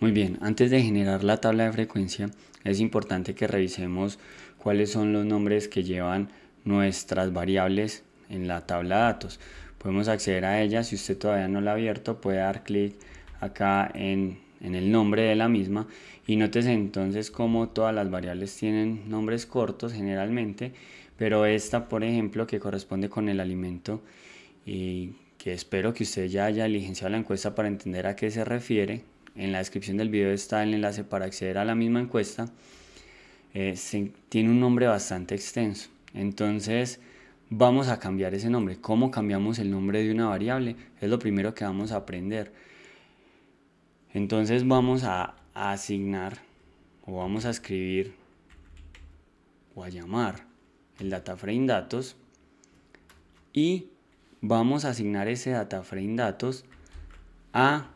Muy bien, antes de generar la tabla de frecuencia es importante que revisemos cuáles son los nombres que llevan nuestras variables en la tabla de datos. Podemos acceder a ella, si usted todavía no la ha abierto puede dar clic acá en, en el nombre de la misma y nótese entonces cómo todas las variables tienen nombres cortos generalmente, pero esta por ejemplo que corresponde con el alimento y que espero que usted ya haya diligenciado la encuesta para entender a qué se refiere, en la descripción del video está el enlace para acceder a la misma encuesta, eh, tiene un nombre bastante extenso. Entonces vamos a cambiar ese nombre. ¿Cómo cambiamos el nombre de una variable? Es lo primero que vamos a aprender. Entonces vamos a, a asignar o vamos a escribir o a llamar el data frame datos y vamos a asignar ese data frame datos a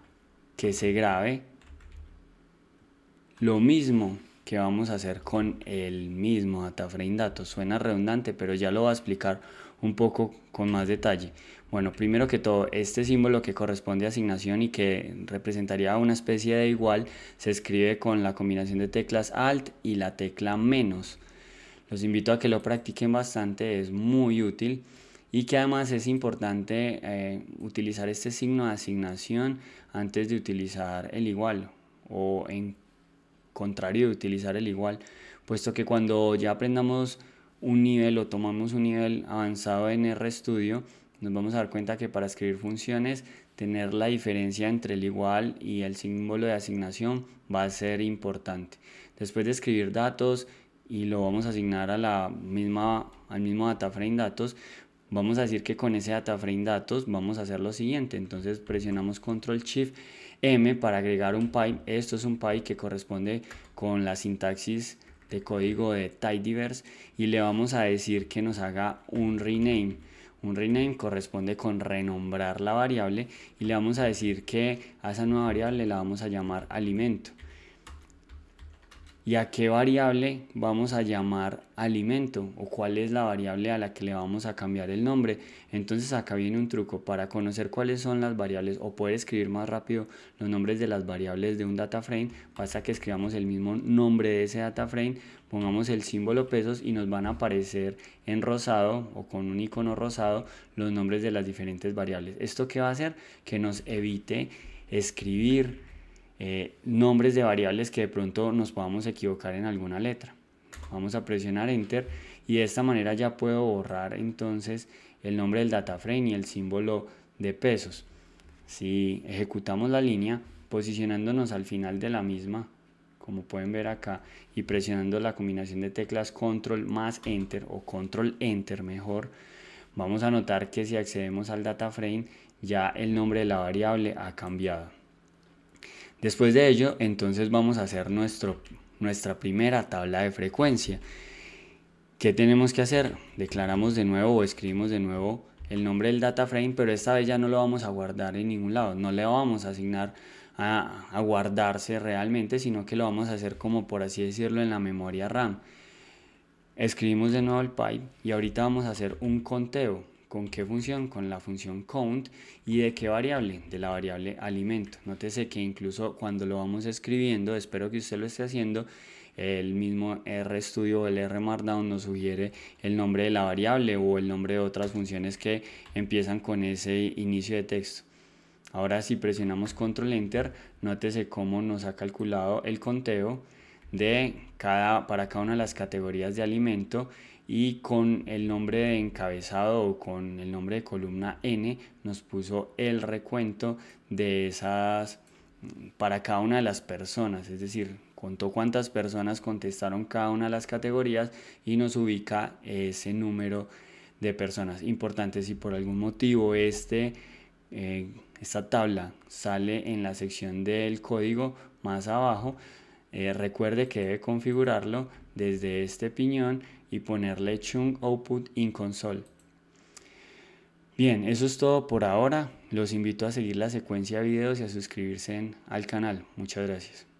que se grabe lo mismo que vamos a hacer con el mismo DataFrame Datos. Suena redundante, pero ya lo voy a explicar un poco con más detalle. Bueno, primero que todo, este símbolo que corresponde a asignación y que representaría una especie de igual, se escribe con la combinación de teclas Alt y la tecla menos. Los invito a que lo practiquen bastante, es muy útil y que además es importante eh, utilizar este signo de asignación antes de utilizar el igual o en contrario de utilizar el igual, puesto que cuando ya aprendamos un nivel o tomamos un nivel avanzado en RStudio, nos vamos a dar cuenta que para escribir funciones tener la diferencia entre el igual y el símbolo de asignación va a ser importante. Después de escribir datos y lo vamos a asignar a la misma, al mismo data frame datos, Vamos a decir que con ese data frame datos vamos a hacer lo siguiente. Entonces presionamos control shift M para agregar un pipe. Esto es un pipe que corresponde con la sintaxis de código de tidyverse y le vamos a decir que nos haga un rename. Un rename corresponde con renombrar la variable y le vamos a decir que a esa nueva variable la vamos a llamar alimento y a qué variable vamos a llamar alimento o cuál es la variable a la que le vamos a cambiar el nombre. Entonces acá viene un truco para conocer cuáles son las variables o poder escribir más rápido los nombres de las variables de un data frame. Basta que escribamos el mismo nombre de ese data frame, pongamos el símbolo pesos y nos van a aparecer en rosado o con un icono rosado los nombres de las diferentes variables. ¿Esto qué va a hacer? Que nos evite escribir eh, nombres de variables que de pronto nos podamos equivocar en alguna letra. Vamos a presionar Enter y de esta manera ya puedo borrar entonces el nombre del data frame y el símbolo de pesos. Si ejecutamos la línea posicionándonos al final de la misma, como pueden ver acá, y presionando la combinación de teclas Control más Enter o Control Enter mejor, vamos a notar que si accedemos al data frame ya el nombre de la variable ha cambiado. Después de ello, entonces vamos a hacer nuestro, nuestra primera tabla de frecuencia. ¿Qué tenemos que hacer? Declaramos de nuevo o escribimos de nuevo el nombre del data frame, pero esta vez ya no lo vamos a guardar en ningún lado, no le vamos a asignar a, a, guardarse realmente, sino que lo vamos a hacer como por así decirlo en la memoria RAM. Escribimos de nuevo el pipe y ahorita vamos a hacer un conteo. ¿Con qué función? Con la función count. ¿Y de qué variable? De la variable alimento. Nótese que incluso cuando lo vamos escribiendo, espero que usted lo esté haciendo, el mismo RStudio o el RMarkdown nos sugiere el nombre de la variable o el nombre de otras funciones que empiezan con ese inicio de texto. Ahora si presionamos control enter, nótese cómo nos ha calculado el conteo de cada, para cada una de las categorías de alimento y con el nombre de encabezado o con el nombre de columna N nos puso el recuento de esas para cada una de las personas, es decir, contó cuántas personas contestaron cada una de las categorías y nos ubica ese número de personas. Importante si por algún motivo este, eh, esta tabla sale en la sección del código más abajo, eh, recuerde que debe configurarlo desde este piñón y ponerle chung output in console. Bien, eso es todo por ahora. Los invito a seguir la secuencia de videos y a suscribirse al canal. Muchas gracias.